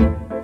you